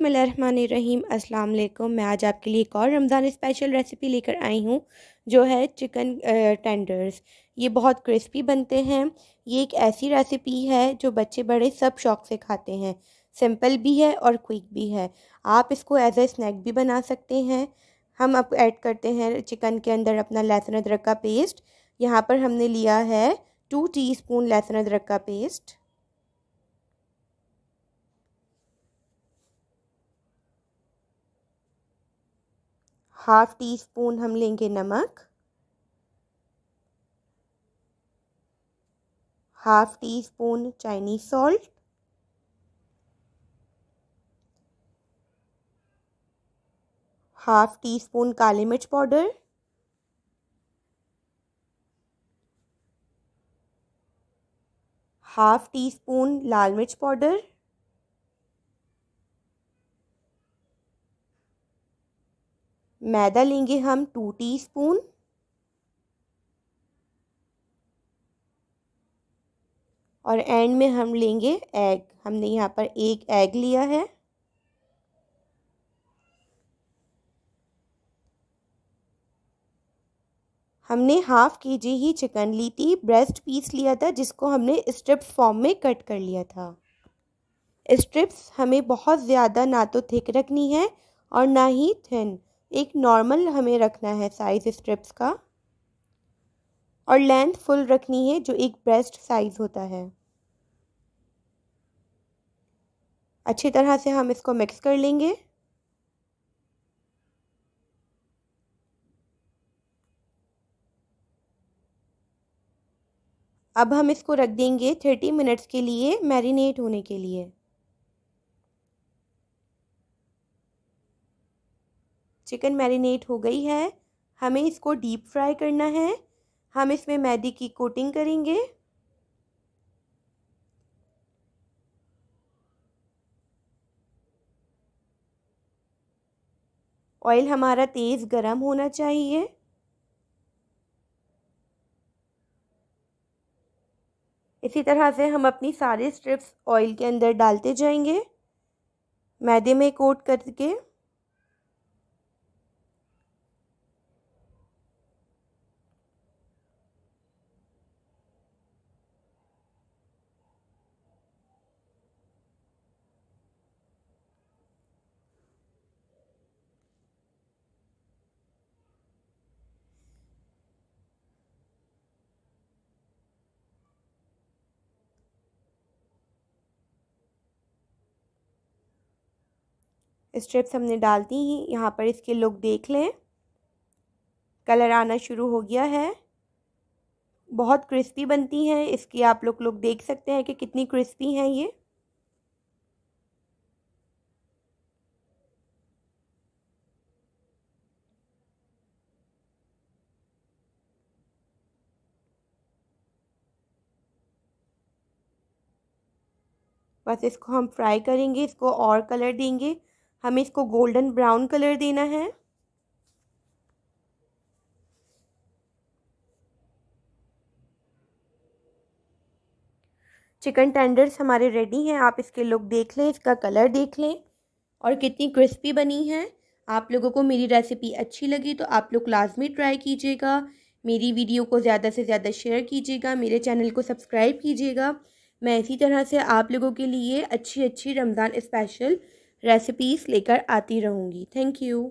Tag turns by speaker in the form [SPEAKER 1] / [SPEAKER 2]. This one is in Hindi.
[SPEAKER 1] बिसमीम अस्सलाम वालेकुम मैं आज आपके लिए एक और रमज़ान स्पेशल रेसिपी लेकर आई हूँ, जो है चिकन टेंडर्स। ये बहुत क्रिस्पी बनते हैं। ये एक ऐसी रेसिपी है जो बच्चे बड़े सब शौक से खाते हैं। सिंपल भी है और क्विक भी है। आप इसको एज ए स्नैक भी बना सकते हैं। हम अब ऐड करते हैं चिकन के अंदर अपना लहसुन अदरक का पेस्ट। यहाँ पर हमने लिया है टू टी स्पून लहसुन अदरक का पेस्ट। हाफ़ टी स्पून हम लेंगे नमक, half teaspoon Chinese salt, half teaspoon काली मिर्च पाउडर, हाफ़ टी स्पून लाल मिर्च पाउडर मैदा लेंगे हम टू टीस्पून और एंड में हम लेंगे एग हमने यहाँ पर एक एग लिया है. हमने हाफ़ के जी ही चिकन ली थी. ब्रेस्ट पीस लिया था, जिसको हमने स्ट्रिप्स फॉर्म में कट कर लिया था. स्ट्रिप्स हमें बहुत ज़्यादा ना तो थिक रखनी है और ना ही थिन एक नॉर्मल हमें रखना है साइज़ स्ट्रिप्स का। और लेंथ फुल रखनी है, जो एक ब्रेस्ट साइज़ होता है। अच्छी तरह से हम इसको मिक्स कर लेंगे। अब हम इसको रख देंगे थर्टी मिनट्स के लिए मैरिनेट होने के लिए। चिकन मैरिनेट हो गई है। हमें इसको डीप फ्राई करना है। हम इसमें मैदी की कोटिंग करेंगे। ऑयल हमारा तेज़ गरम होना चाहिए। इसी तरह से हम अपनी सारी स्ट्रिप्स ऑयल के अंदर डालते जाएँगे। मैदे में कोट करके। स्ट्रिप्स हमने डाल दी ही। यहाँ पर इसके लुक देख लें। कलर आना शुरू हो गया है। बहुत क्रिस्पी बनती हैं। इसकी आप लोग लोग देख सकते हैं कि कितनी क्रिस्पी हैं ये। बस इसको हम फ्राई करेंगे। इसको और कलर देंगे। हमें इसको गोल्डन ब्राउन कलर देना है। चिकन टेंडर्स हमारे रेडी हैं, आप इसके लुक देख लें, इसका कलर देख लें। और कितनी क्रिस्पी बनी है। आप लोगों को मेरी रेसिपी अच्छी लगी तो आप लोग लाजमी ट्राई कीजिएगा। मेरी वीडियो को ज़्यादा से ज़्यादा शेयर कीजिएगा। मेरे चैनल को सब्सक्राइब कीजिएगा। मैं इसी तरह से आप लोगों के लिए अच्छी अच्छी रमज़ान स्पेशल रेसिपीज़ लेकर आती रहूँगी। Thank you